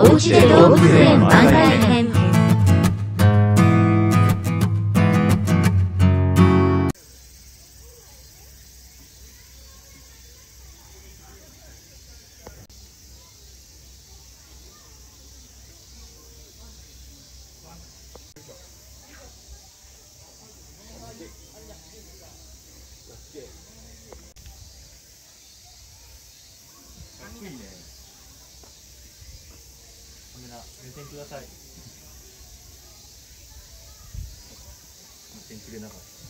おうちで動物園番外編いいね。カメラ、目線ください。目線くれなかった。